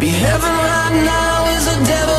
Maybe Heaven right now is a devil.